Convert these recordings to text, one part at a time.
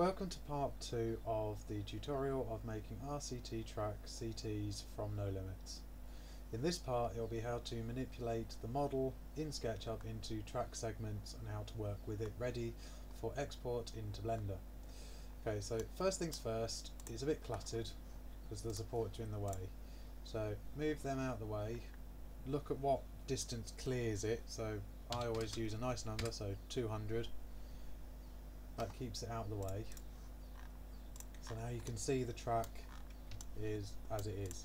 Welcome to part 2 of the tutorial of making RCT track CTs from No Limits. In this part it will be how to manipulate the model in SketchUp into track segments and how to work with it ready for export into Blender. Okay, so first things first, it's a bit cluttered because the supports are in the way. So move them out of the way, look at what distance clears it, so I always use a nice number, so 200 that keeps it out of the way. So now you can see the track is as it is.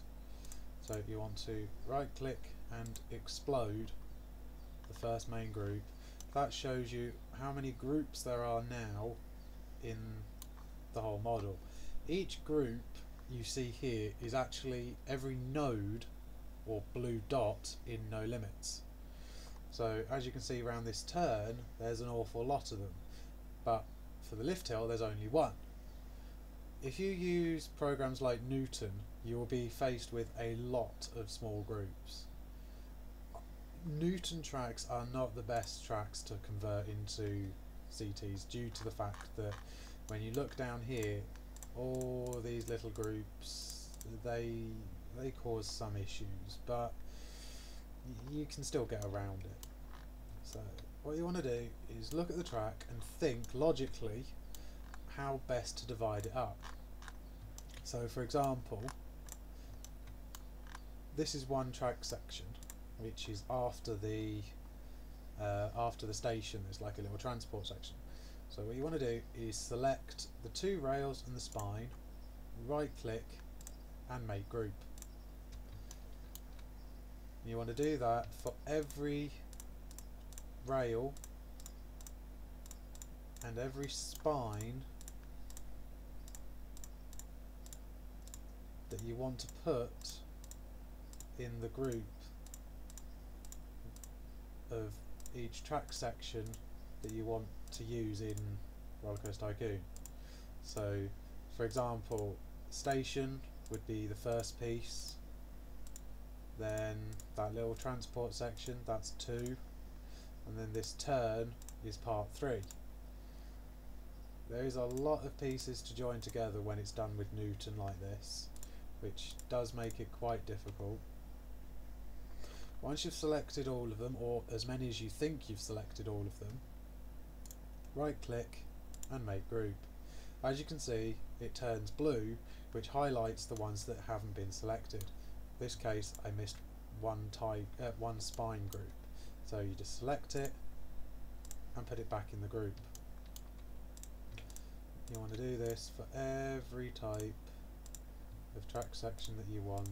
So if you want to right click and explode the first main group that shows you how many groups there are now in the whole model. Each group you see here is actually every node or blue dot in no limits. So as you can see around this turn there's an awful lot of them. But for the lift hill there's only one. If you use programs like Newton you will be faced with a lot of small groups. Newton tracks are not the best tracks to convert into CTs due to the fact that when you look down here all these little groups they they cause some issues but you can still get around it so what you want to do is look at the track and think logically how best to divide it up. So for example, this is one track section which is after the uh, after the station there's like a little transport section. So what you want to do is select the two rails and the spine, right click and make group. You want to do that for every rail and every spine that you want to put in the group of each track section that you want to use in Rollercoaster Tycoon. So for example station would be the first piece then that little transport section that's two and then this turn is part 3. There is a lot of pieces to join together when it's done with Newton like this, which does make it quite difficult. Once you've selected all of them, or as many as you think you've selected all of them, right click and make group. As you can see, it turns blue, which highlights the ones that haven't been selected. In this case, I missed one, type, uh, one spine group. So you just select it and put it back in the group. You want to do this for every type of track section that you want.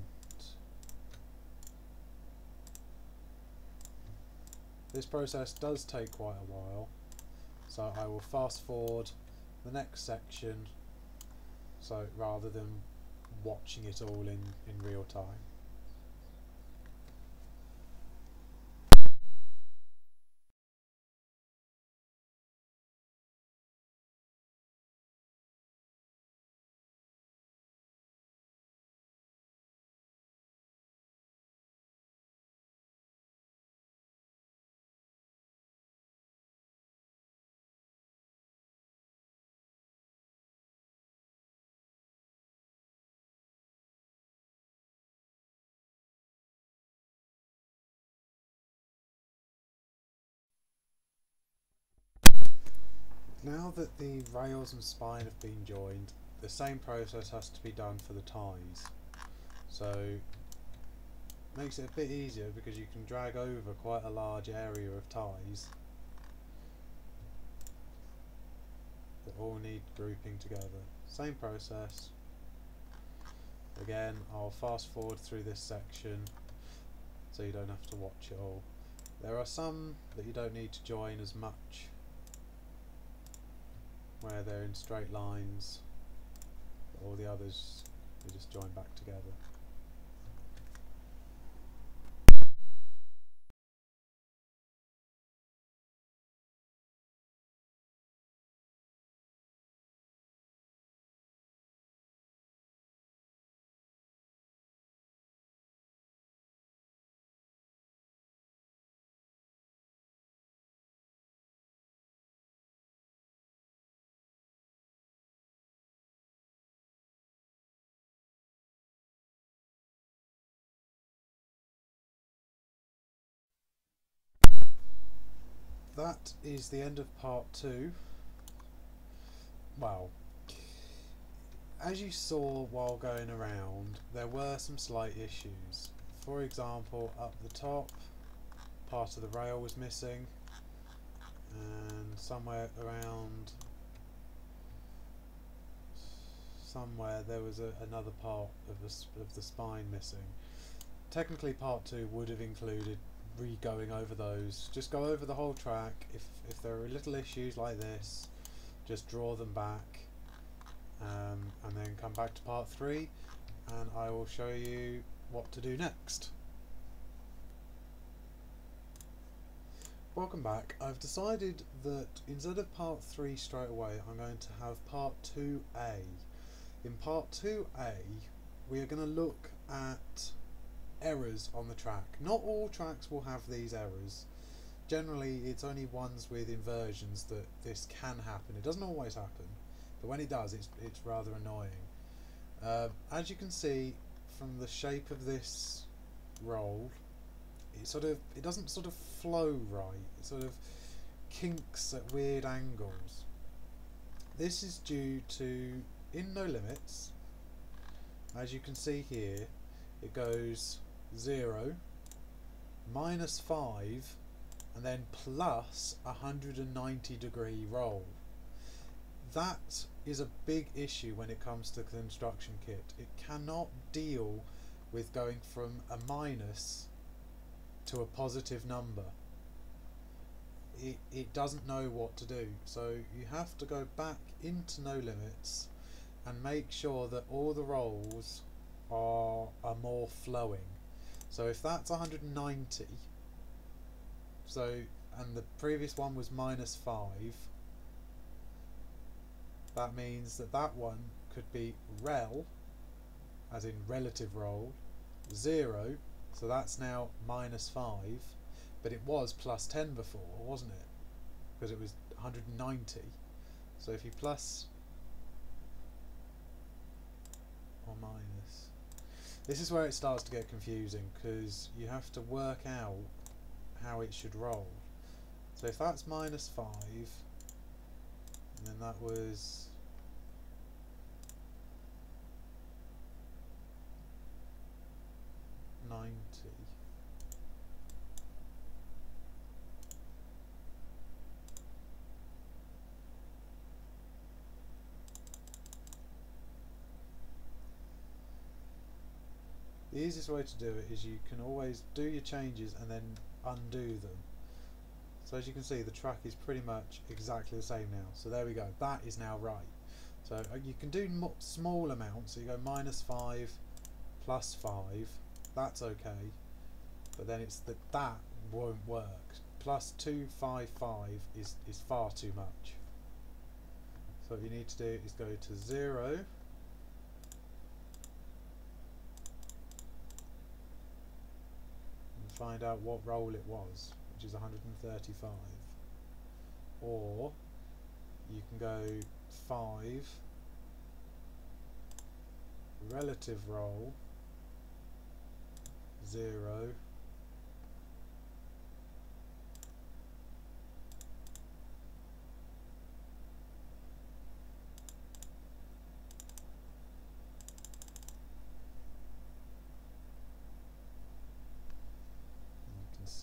This process does take quite a while, so I will fast forward the next section so rather than watching it all in, in real time. Now that the rails and spine have been joined, the same process has to be done for the ties. So makes it a bit easier because you can drag over quite a large area of ties that all need grouping together. Same process. Again, I'll fast forward through this section so you don't have to watch it all. There are some that you don't need to join as much where they're in straight lines all the others we just join back together that is the end of part two. Well, as you saw while going around, there were some slight issues. For example, up the top, part of the rail was missing, and somewhere around somewhere there was a, another part of the, of the spine missing. Technically part 2 would have included re-going over those. Just go over the whole track. If, if there are little issues like this, just draw them back um, and then come back to part 3 and I will show you what to do next. Welcome back. I've decided that instead of part 3 straight away I'm going to have part 2A in part 2a, we are going to look at errors on the track. Not all tracks will have these errors. Generally, it's only ones with inversions that this can happen. It doesn't always happen, but when it does, it's, it's rather annoying. Uh, as you can see from the shape of this roll, it sort of it doesn't sort of flow right. It sort of kinks at weird angles. This is due to in no limits, as you can see here, it goes 0, minus 5, and then plus 190 degree roll. That is a big issue when it comes to the construction kit. It cannot deal with going from a minus to a positive number. It, it doesn't know what to do. So you have to go back into no limits and make sure that all the rolls are, are more flowing. So if that's 190, so and the previous one was minus 5, that means that that one could be rel, as in relative roll, 0, so that's now minus 5, but it was plus 10 before, wasn't it? Because it was 190. So if you plus or minus. This is where it starts to get confusing because you have to work out how it should roll. So if that's minus 5, and then that was ninety. The easiest way to do it is you can always do your changes and then undo them. So as you can see the track is pretty much exactly the same now. So there we go, that is now right. So uh, you can do small amounts, so you go minus 5, plus 5, that's okay. But then it's that that won't work. Plus 255 is, is far too much. So what you need to do is go to 0, find out what roll it was, which is 135. Or you can go 5 relative roll 0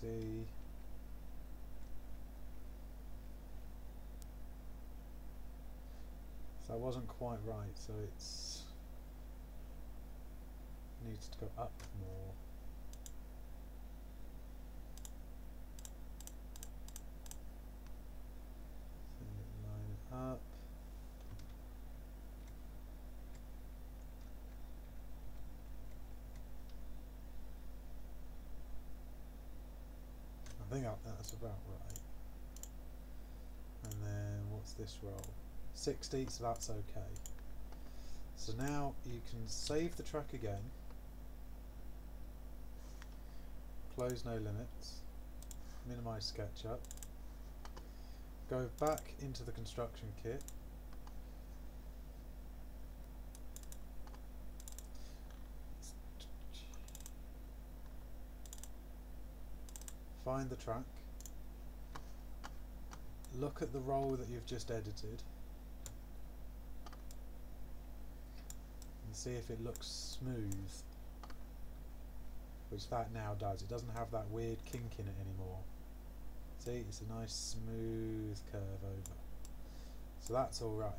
see. So that wasn't quite right, so it's needs to go up more. So line up. Think that's about right. And then what's this roll? 60, so that's okay. So now you can save the track again. Close no limits. Minimize SketchUp. Go back into the construction kit. Find the track. Look at the roll that you've just edited. And see if it looks smooth which that now does. It doesn't have that weird kink in it anymore. See it's a nice smooth curve over. So that's alright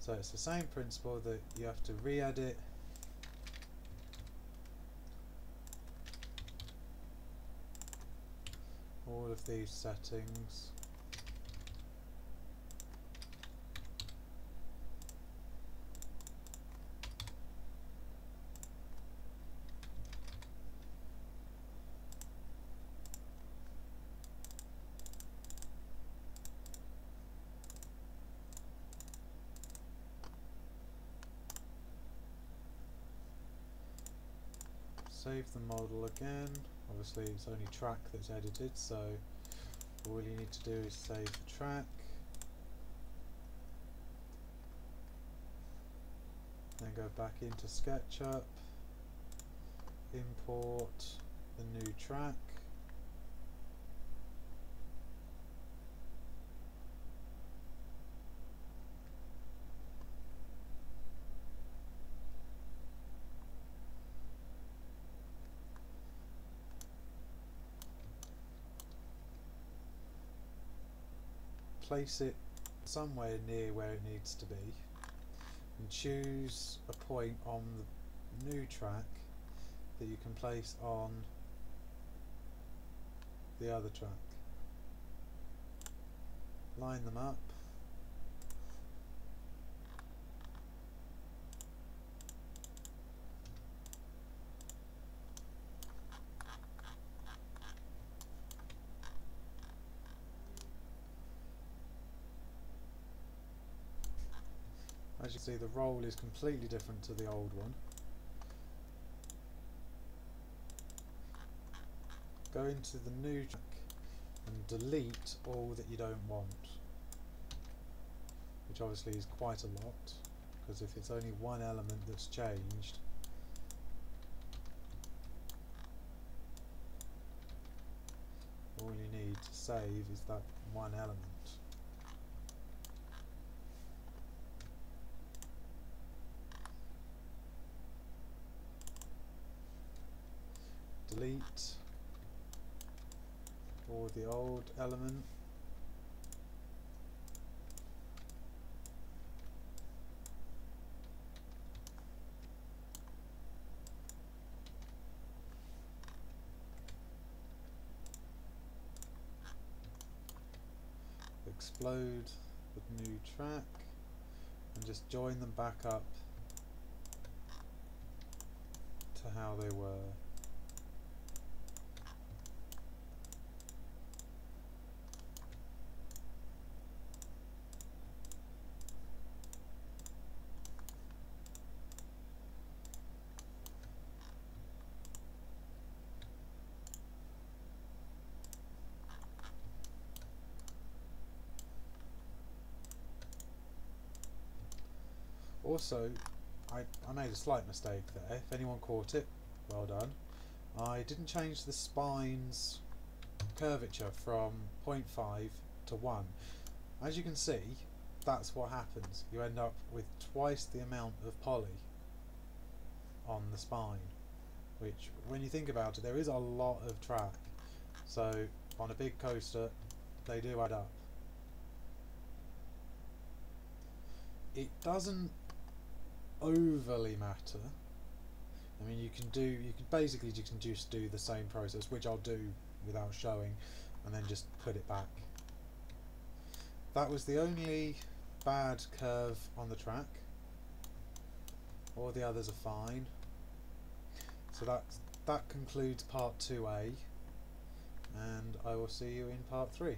so it's the same principle that you have to re-edit all of these settings. Save the model again obviously it's only track that's edited so all you need to do is save the track. Then go back into SketchUp import the new track place it somewhere near where it needs to be and choose a point on the new track that you can place on the other track. Line them up As you see the roll is completely different to the old one. Go into the new track and delete all that you don't want. Which obviously is quite a lot because if it's only one element that's changed all you need to save is that one element. Delete all the old element. Explode the new track and just join them back up to how they were Also, I, I made a slight mistake there. If anyone caught it, well done. I didn't change the spine's curvature from 0.5 to 1. As you can see, that's what happens. You end up with twice the amount of poly on the spine. Which, when you think about it, there is a lot of track. So, on a big coaster, they do add up. It doesn't overly matter. I mean, you can do, you can basically you can just do the same process, which I'll do without showing, and then just put it back. That was the only bad curve on the track. All the others are fine. So that that concludes part 2A, and I will see you in part 3.